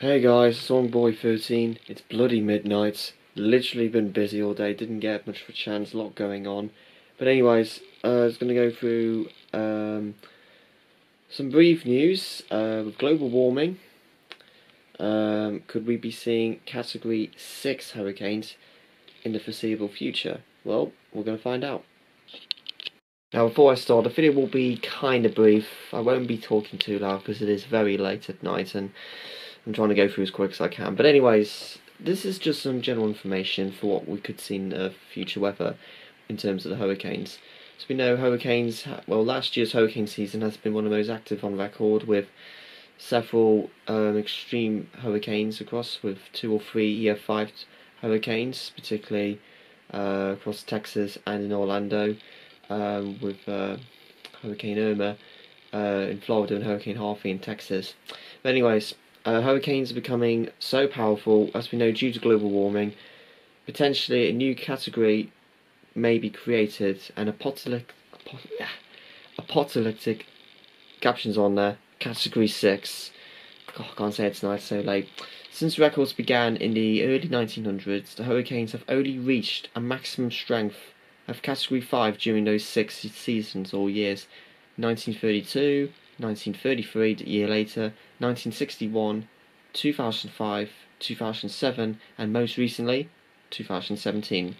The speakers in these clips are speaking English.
Hey guys, Songboy13. It's bloody midnight. Literally been busy all day, didn't get much of a chance, a lot going on. But anyways, uh, I was going to go through um, some brief news uh, with global warming. Um, could we be seeing Category 6 hurricanes in the foreseeable future? Well, we're going to find out. Now before I start, the video will be kind of brief. I won't be talking too loud because it is very late at night and I'm trying to go through as quick as I can. But anyways, this is just some general information for what we could see in the future weather in terms of the hurricanes. So we know hurricanes, well last year's hurricane season has been one of the most active on record with several um, extreme hurricanes across with two or three year 5 hurricanes, particularly uh, across Texas and in Orlando um, with uh, Hurricane Irma uh, in Florida and Hurricane Harvey in Texas. But anyways, uh, hurricanes are becoming so powerful, as we know, due to global warming. Potentially, a new category may be created, and apocalyptic, apocalyptic captions on there. Category six. God, I can't say it tonight. So late. Since records began in the early 1900s, the hurricanes have only reached a maximum strength of Category 5 during those six seasons or years 1932, 1933, a year later, 1961, 2005, 2007, and most recently, 2017.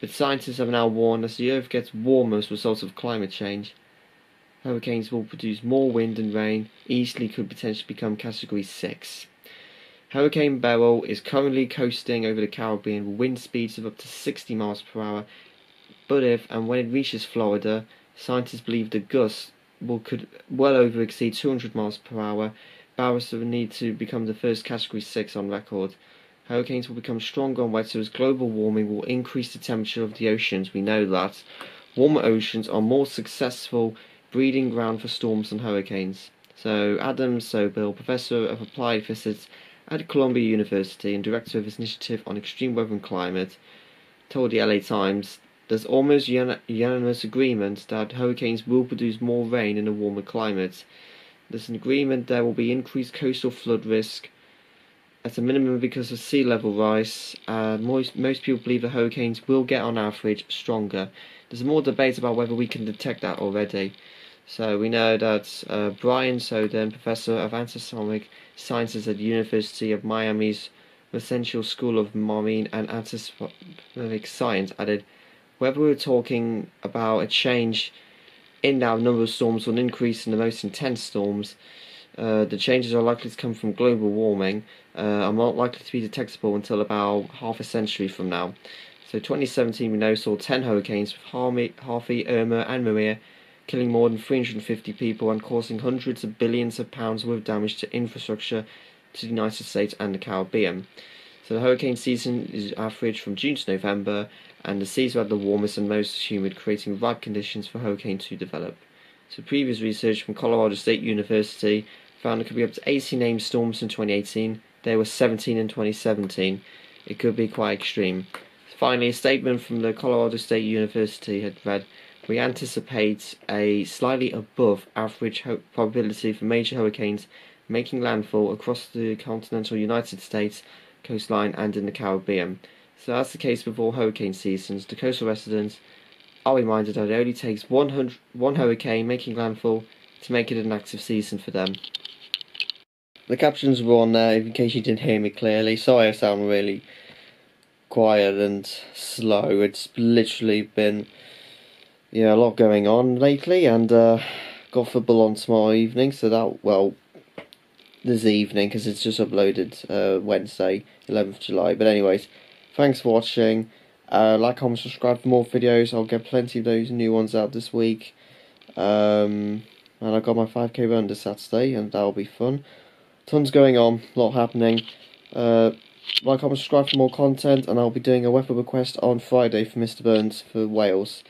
But scientists have now warned as the Earth gets warmer as a result of climate change, hurricanes will produce more wind and rain, easily could potentially become Category 6. Hurricane Beryl is currently coasting over the Caribbean with wind speeds of up to 60 miles per hour, but if and when it reaches Florida, scientists believe the gusts will could well over exceed 200 miles per hour. Barrows will need to become the first Category 6 on record. Hurricanes will become stronger and wetter as global warming will increase the temperature of the oceans. We know that. Warmer oceans are more successful breeding ground for storms and hurricanes. So Adam Sobel, Professor of Applied Physics at Columbia University and Director of his Initiative on Extreme Weather and Climate, told the LA Times there's almost unanimous agreement that hurricanes will produce more rain in a warmer climate. There's an agreement there will be increased coastal flood risk at a minimum because of sea level rise. Uh, most, most people believe the hurricanes will get on average stronger. There's more debate about whether we can detect that already. So we know that uh, Brian Soden, professor of atmospheric sciences at the University of Miami's Rosenstiel School of Marine and Atmospheric Science, added whether we're talking about a change in our number of storms or an increase in the most intense storms, uh, the changes are likely to come from global warming uh, are not likely to be detectable until about half a century from now. So 2017 we know saw 10 hurricanes with Harvey, Harvey, Irma and Maria killing more than 350 people and causing hundreds of billions of pounds worth of damage to infrastructure to the United States and the Caribbean. So the hurricane season is average from June to November, and the seas are the warmest and most humid, creating ripe conditions for hurricanes to develop. So previous research from Colorado State University found there could be up to 80 named storms in 2018. There were 17 in 2017. It could be quite extreme. Finally, a statement from the Colorado State University had read, we anticipate a slightly above average probability for major hurricanes making landfall across the continental United States coastline and in the Caribbean. So that's the case with all hurricane seasons. The coastal residents are reminded that it only takes one, one hurricane making landfall to make it an active season for them. The captions were on there in case you didn't hear me clearly. Sorry I sound really quiet and slow. It's literally been yeah a lot going on lately and uh, got football on tomorrow evening so that well this evening because it's just uploaded uh, Wednesday, 11th July. But anyways, thanks for watching. Uh, like, comment, subscribe for more videos. I'll get plenty of those new ones out this week. Um, and I got my 5k run this Saturday, and that'll be fun. Tons going on, a lot happening. Uh, like, comment, subscribe for more content, and I'll be doing a weapon request on Friday for Mr. Burns for Wales.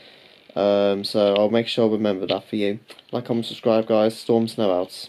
Um, so I'll make sure I remember that for you. Like, comment, subscribe, guys. Storm Snow outs.